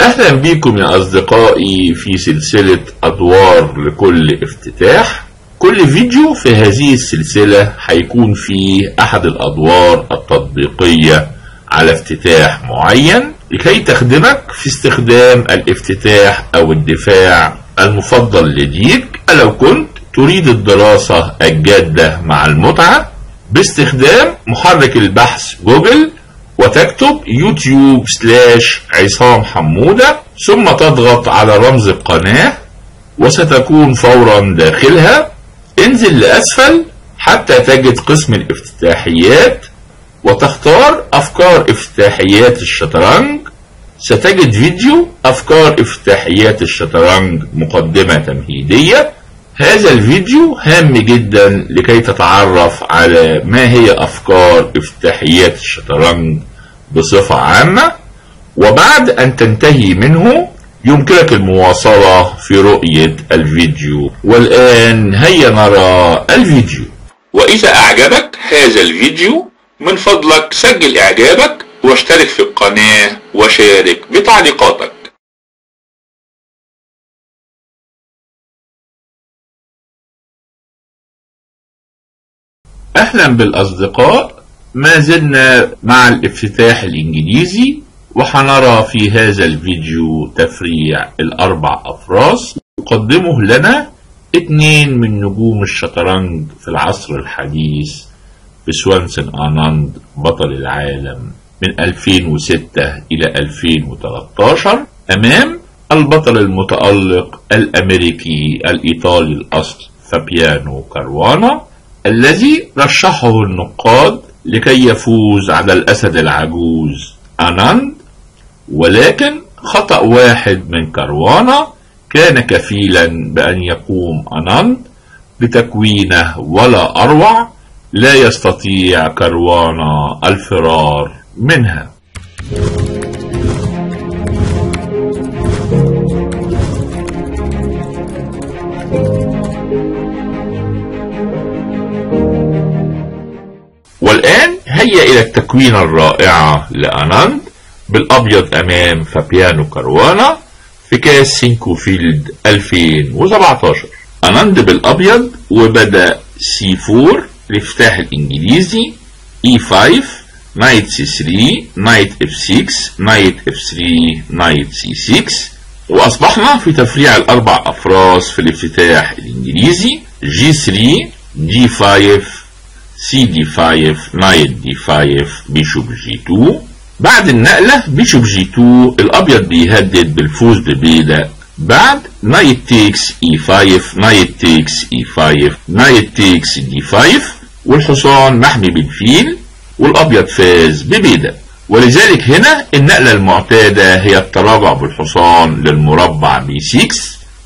أهلا بكم يا أصدقائي في سلسلة أدوار لكل افتتاح. كل فيديو في هذه السلسلة هيكون فيه أحد الأدوار التطبيقية على افتتاح معين لكي تخدمك في استخدام الافتتاح أو الدفاع المفضل لديك لو كنت تريد الدراسة الجادة مع المتعة باستخدام محرك البحث جوجل وتكتب يوتيوب سلاش عصام حمودة ثم تضغط على رمز القناة وستكون فورا داخلها. انزل لأسفل حتى تجد قسم الافتتاحيات وتختار أفكار افتتاحيات الشطرنج. ستجد فيديو أفكار افتتاحيات الشطرنج مقدمة تمهيدية. هذا الفيديو هام جدا لكي تتعرف على ما هي أفكار افتتاحيات الشطرنج بصفة عامة وبعد أن تنتهي منه يمكنك المواصلة في رؤية الفيديو. والآن هيا نرى الفيديو. وإذا أعجبك هذا الفيديو من فضلك سجل إعجابك واشترك في القناة وشارك بتعليقاتك. أهلا بالأصدقاء. ما زلنا مع الافتتاح الإنجليزي وحنرى في هذا الفيديو تفريع الأربع أفراس. يقدمه لنا اثنين من نجوم الشطرنج في العصر الحديث بسوانسن آناند بطل العالم من 2006 إلى 2013 أمام البطل المتألق الأمريكي الإيطالي الأصل فابيانو كاروانا الذي رشحه النقاد لكي يفوز على الأسد العجوز. أناند ولكن خطأ واحد من كاروانا كان كفيلا بأن يقوم أناند بتكوينه ولا أروع لا يستطيع كاروانا الفرار منها. هيا إلى التكوين الرائعة لأناند بالأبيض أمام فابيانو كاروانا في كاس سينكوفيلد 2017 أناند بالأبيض وبدأ C 4 الافتتاح الإنجليزي E5 knight C 3 knight F 6 knight F 3 knight C 6 وأصبحنا في تفريع الأربع أفراس في الافتتاح الإنجليزي G 3 D 5 C D 5 knight D 5 bishop G 2 بعد النقلة bishop G 2 الأبيض بيهدد بالفوز ببيدق بعد knight takes E 5 knight takes E 5 knight takes D 5 والحصان محمي بالفيل والأبيض فاز ببيدق ولذلك هنا النقلة المعتادة هي التراجع بالحصان للمربع B 6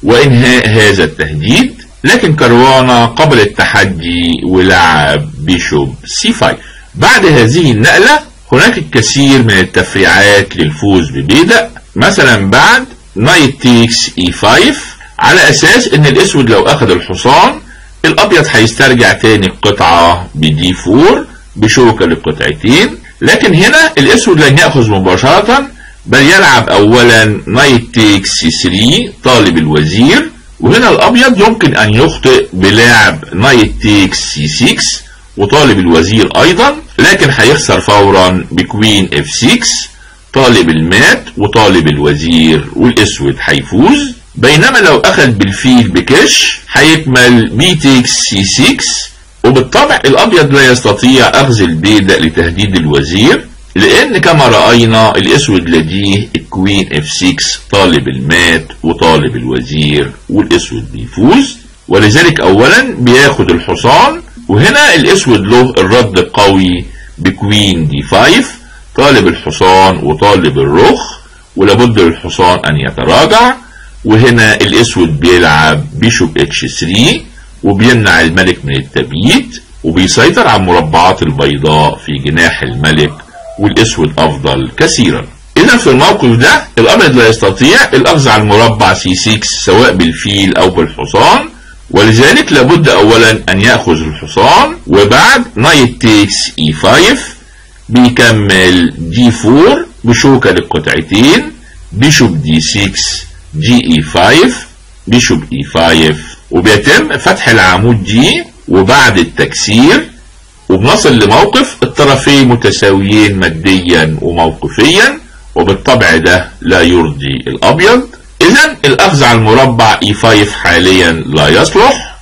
وإنهاء هذا التهديد. لكن كاروانا قبل التحدي ولعب bishop C 5 بعد هذه النقلة هناك الكثير من التفريعات للفوز ببيدق مثلا بعد knight takes E 5 على أساس إن الأسود لو أخذ الحصان الأبيض هيسترجع تاني القطعة ب D 4 بشوكة للقطعتين لكن هنا الأسود لن يأخذ مباشرة بل يلعب اولا knight takes C 3 طالب الوزير وهنا الأبيض يمكن أن يخطئ بلعب knight takes C 6 وطالب الوزير أيضا لكن هيخسر فورا ب queen F 6 طالب المات وطالب الوزير والأسود هيفوز بينما لو أخذ بالفيل بكش هيكمل B takes C 6 وبالطبع الأبيض لا يستطيع أخذ البيدق لتهديد الوزير لأن كما رأينا الأسود لديه ال queen F 6 طالب المات وطالب الوزير والأسود بيفوز. ولذلك اولا بياخد الحصان وهنا الاسود له الرد القوي ب queen D 5 طالب الحصان وطالب الرخ ولابد للحصان أن يتراجع. وهنا الاسود بيلعب bishop H 3 وبيمنع الملك من التبييت وبيسيطر على المربعات البيضاء في جناح الملك والاسود أفضل كثيرا. اذا في الموقف ده الابيض لا يستطيع الأخذ على المربع C 6 سواء بالفيل أو بالحصان. ولذلك لابد اولا أن يأخذ الحصان وبعد knight takes E 5 بيكمل D 4 بشوكة للقطعتين bishop D 6 D E 5 bishop E 5 وبيتم فتح العمود D وبعد التكسير وبنصل لموقف الطرفين متساويين ماديا وموقفيا وبالطبع ده لا يرضي الأبيض اذا الأخذ على المربع E 5 حاليا لا يصلح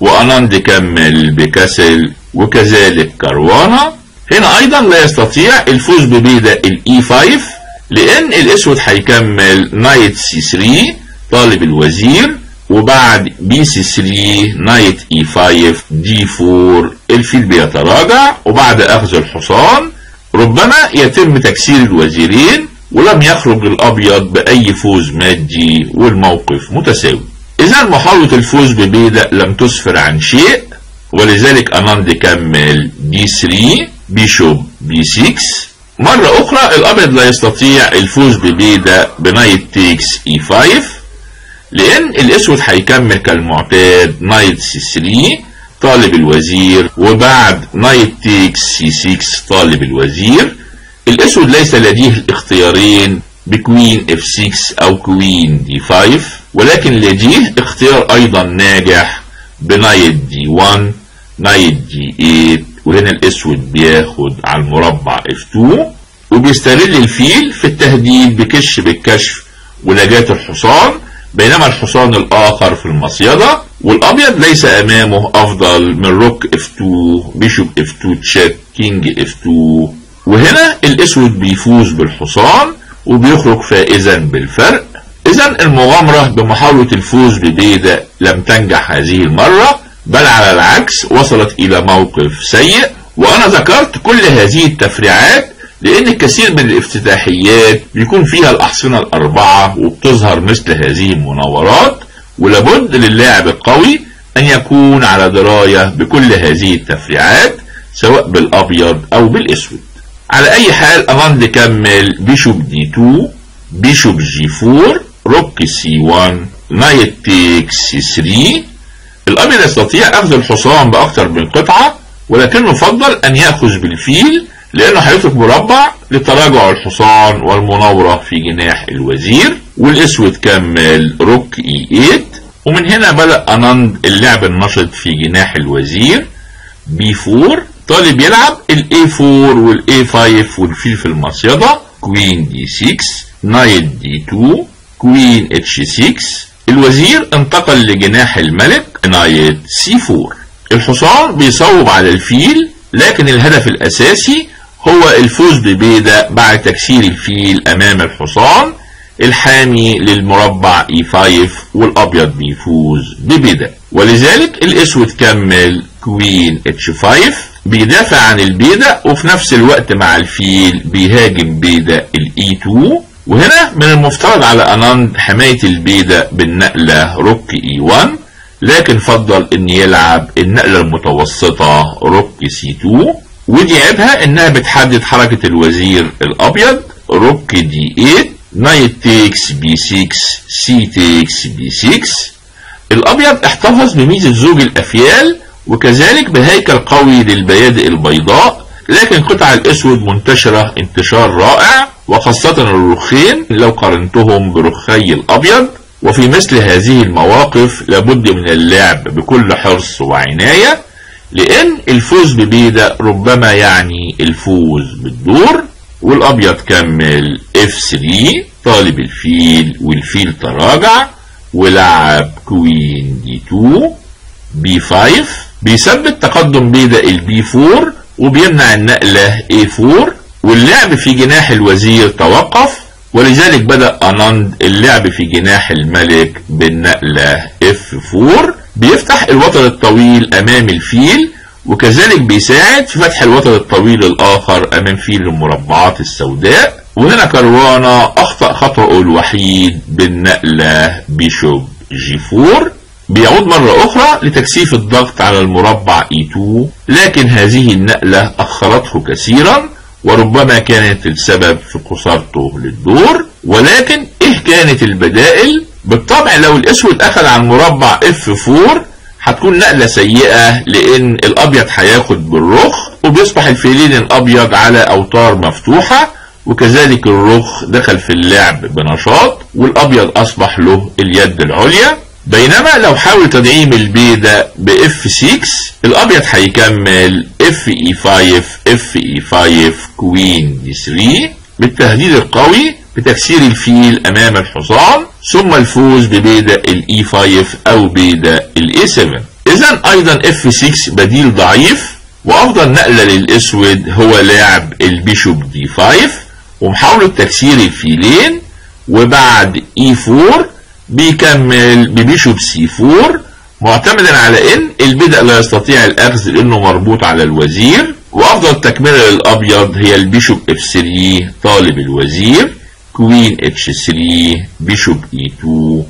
واناند كمل ب castle وكذلك كاروانا هنا أيضا لا يستطيع الفوز ببيدة ال E 5 لأن الأسود هيكمل knight C 3 طالب الوزير وبعد B C 3 knight E 5 D 4 الفيل بيتراجع وبعد أخذ الحصان ربما يتم تكسير الوزيرين. ولم يخرج الابيض بأي فوز مادي والموقف متساوي. إذا محاولة الفوز ببيدة لم تسفر عن شيء ولذلك اناند كمل B 3 bishop B 6 مرة أخرى الأبيض لا يستطيع الفوز ببيدة ب knight takes E 5 لأن الأسود هيكمل كالمعتاد knight C 3 طالب الوزير وبعد knight takes C 6 طالب الوزير الأسود ليس لديه الاختيارين ب queen F 6 أو queen D 5 ولكن لديه اختيار أيضا ناجح ب knight D 1 knight D 8 وهنا الأسود بياخد على المربع F 2 وبيستغل الفيل في التهديد بكش بالكشف ولجات الحصان بينما الحصان الآخر في المصيدة والأبيض ليس أمامه أفضل من rook F 2 bishop F 2 check king F 2 وهنا الاسود بيفوز بالحصان وبيخرج فائزا بالفرق. اذا المغامرة بمحاولة الفوز ببيدة لم تنجح هذه المرة بل على العكس وصلت إلى موقف سيء. وأنا ذكرت كل هذه التفريعات لأن الكثير من الافتتاحيات بيكون فيها الأحصنة الأربعة وبتظهر مثل هذه المناورات. ولابد للاعب القوي أن يكون على دراية بكل هذه التفريعات سواء بالأبيض أو بالأسود. على أي حال اناند كمل bishop D 2 bishop G 4 rook C 1 knight takes C 3 الابيض يستطيع أخذ الحصان بأكثر من قطعة ولكنه فضل أن يأخذ بالفيل لأنه هيترك مربع لتراجع الحصان والمناورة في جناح الوزير. والأسود كمل rook E 8 ومن هنا بدأ أناند اللعب النشط في جناح الوزير B 4 طالب يلعب ال A 4 وال A 5 والفيل في المصيدة queen D 6 knight D 2 queen H 6 الوزير انتقل لجناح الملك knight C 4 الحصان بيصوب على الفيل لكن الهدف الأساسي هو الفوز ببيدة بعد تكسير الفيل أمام الحصان الحامي للمربع E 5 والأبيض بيفوز ببيدة. ولذلك الأسود كمل queen H 5 بيدافع عن البيدة وفي نفس الوقت مع الفيل بيهاجم بيدة ال E 2 وهنا من المفترض على اناند حماية البيدة بالنقلة rook E 1 لكن فضل إن يلعب النقلة المتوسطة rook C 2 ودي عيبها إنها بتحدد حركة الوزير الأبيض rook D 8 knight takes B 6 C takes B 6 الأبيض احتفظ بميزة زوج الأفيال وكذلك بهيكل قوي للبيادق البيضاء لكن قطع الأسود منتشرة انتشار رائع وخاصة الرخين لو قارنتهم برخي الأبيض. وفي مثل هذه المواقف لابد من اللعب بكل حرص وعناية لأن الفوز ببيدة ربما يعني الفوز بالدور. والأبيض كمل F3 طالب الفيل والفيل تراجع. ولعب queen D 2 B 5 بيثبت تقدم بيدة ال B 4 وبيمنع النقلة A4 واللعب في جناح الوزير توقف ولذلك بدأ أناند اللعب في جناح الملك بالنقلة F4 بيفتح الوتر الطويل أمام الفيل وكذلك بيساعد في فتح الوتر الطويل الآخر أمام فيل المربعات السوداء. وهنا كروانا أخطأ خطأه الوحيد بالنقلة bishop G 4 بيعود مرة أخرى لتكثيف الضغط على المربع E2 لكن هذه النقلة أخرته كثيرا وربما كانت السبب في خسارته للدور ولكن إيه كانت البدائل؟ بالطبع لو الأسود أخذ على المربع F4 هتكون نقلة سيئة لأن الأبيض هياخد بالرخ وبيصبح الفيلين الأبيض على أوتار مفتوحة وكذلك الرخ دخل في اللعب بنشاط والأبيض أصبح له اليد العليا بينما لو حاول تدعيم البيدة ب F6 الأبيض هيكمل F E 5 F E 5 queen D 3 بالتهديد القوي بتكسير الفيل أمام الحصان ثم الفوز ببيدة ال e 5 أو بيدة ال e 7 اذا أيضا f 6 بديل ضعيف وأفضل نقلة للأسود هو لاعب ال bishop d 5 ومحاولة تكسير الفيلين وبعد e 4 بيكمل ب bishop c 4 معتمدا على إن البيدا لا يستطيع الاخذ لأنه مربوط على الوزير وأفضل تكملة للأبيض هي ال bishop f 3 طالب الوزير queen h 3 bishop e 2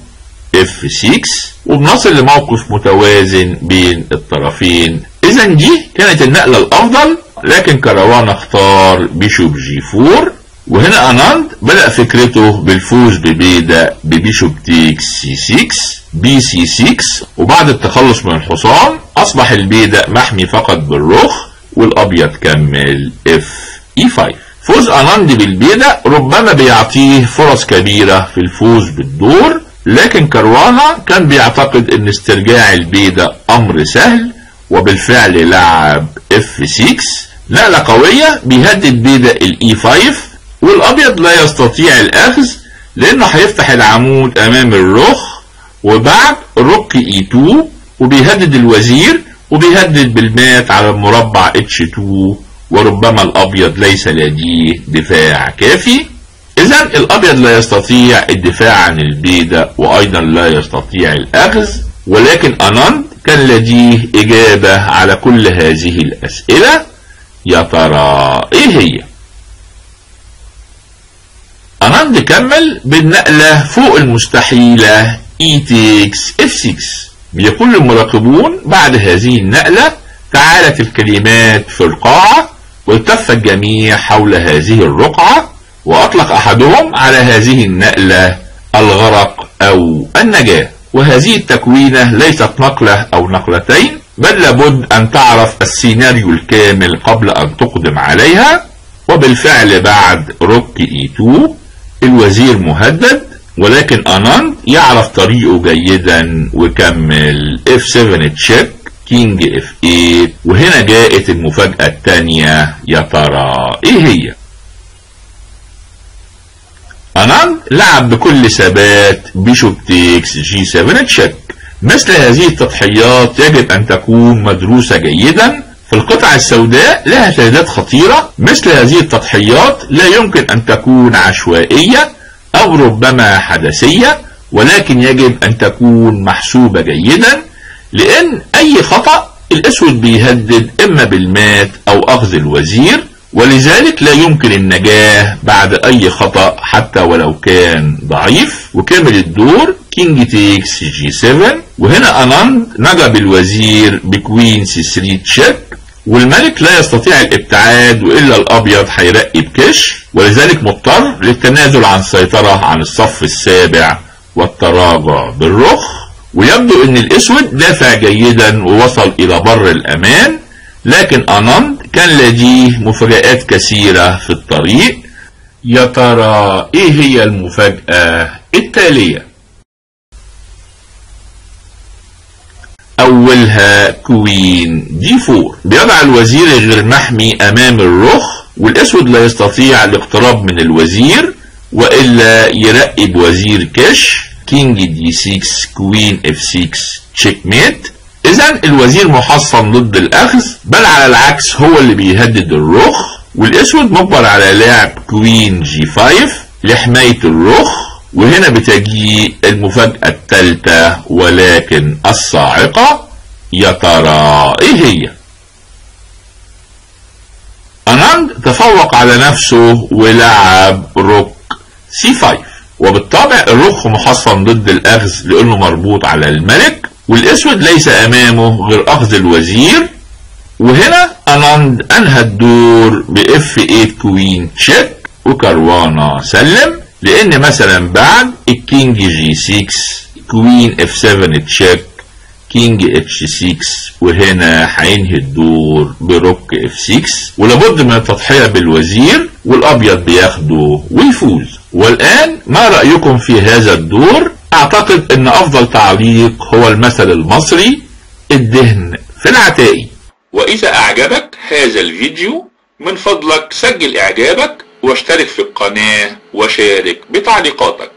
f 6 وبنصل لموقف متوازن بين الطرفين. اذا دي كانت النقلة الأفضل لكن كروانا اختار bishop g 4 وهنا اناند بدأ فكرته بالفوز ببيدا ب bishop take c 6 b c 6 وبعد التخلص من الحصان أصبح البيدا محمي فقط بالرخ والأبيض كمل f e 5 فوز اناند بالبيدا ربما بيعطيه فرص كبيرة في الفوز بالدور لكن كروانا كان بيعتقد إن استرجاع البيدا أمر سهل وبالفعل لعب f 6 نقلة قوية بيهدد بيدا ال e 5 والأبيض لا يستطيع الآخذ لأنه هيفتح العمود أمام الرخ وبعد rook e 2 وبيهدد الوزير وبيهدد بالمات على المربع اتش 2 وربما الأبيض ليس لديه دفاع كافي. إذا الأبيض لا يستطيع الدفاع عن البيدة وأيضا لا يستطيع الآخذ ولكن اناند كان لديه إجابة على كل هذه الأسئلة يا ترى إيه هي؟ اناند كمل بالنقلة فوق المستحيلة e takes f 6 بيقول المراقبون بعد هذه النقلة تعالت الكلمات في القاعة والتف الجميع حول هذه الرقعة وأطلق أحدهم على هذه النقلة الغرق أو النجاة. وهذه التكوينة ليست نقلة أو نقلتين بل لابد أن تعرف السيناريو الكامل قبل أن تقدم عليها وبالفعل بعد روك اي 2 الوزير مهدد ولكن اناند يعرف طريقه جيدا وكمل f 7 check king f 8 وهنا جاءت المفاجأة التانية يا ترى إيه هي؟ اناند لعب بكل ثبات bishop takes g 7 check. مثل هذه التضحيات يجب أن تكون مدروسة جيدا فالقطع السوداء لها تهديدات خطيرة مثل هذه التضحيات لا يمكن أن تكون عشوائية أو ربما حدسية ولكن يجب أن تكون محسوبة جيدا لأن أي خطأ الأسود بيهدد إما بالمات أو أخذ الوزير ولذلك لا يمكن النجاة بعد أي خطأ حتى ولو كان ضعيف. وكمل الدور king takes g 7 وهنا اناند نجا بالوزير ب queen c 3 check. والملك لا يستطيع الابتعاد وإلا الأبيض هيرقي بكش ولذلك مضطر للتنازل عن السيطرة عن الصف السابع والتراجع بالرخ. ويبدو إن الأسود دافع جيدا ووصل إلى بر الأمان. لكن اناند كان لديه مفاجآت كثيرة في الطريق. يا ترى إيه هي المفاجأة التالية؟ أولها queen d 4 بيضع الوزير غير محمي أمام الرخ والأسود لا يستطيع الاقتراب من الوزير وإلا يرقي بوزير كش king d 6 queen f 6 checkmate. اذا الوزير محصن ضد الأخذ بل على العكس هو اللي بيهدد الرخ والأسود مجبر على لعب queen g 5 لحماية الرخ وهنا بتجي المفاجأة الثالثة ولكن الصاعقة يا ترى إيه هي؟ أناند تفوق على نفسه ولعب rook c 5 وبالطبع الرخ محصن ضد الأخذ لأنه مربوط على الملك والأسود ليس أمامه غير أخذ الوزير. وهنا اناند أنهى الدور ب f 8 queen check وكروانا سلم لأن مثلا بعد ال king g 6 queen f 7 check king h 6 وهنا هينهي الدور بروك اف 6 ولابد من التضحية بالوزير والأبيض بياخده ويفوز. والآن ما رأيكم في هذا الدور؟ أعتقد إن أفضل تعليق هو المثل المصري الدهن في العتائي وإذا أعجبك هذا الفيديو من فضلك سجل إعجابك واشترك في القناة وشارك بتعليقاتك.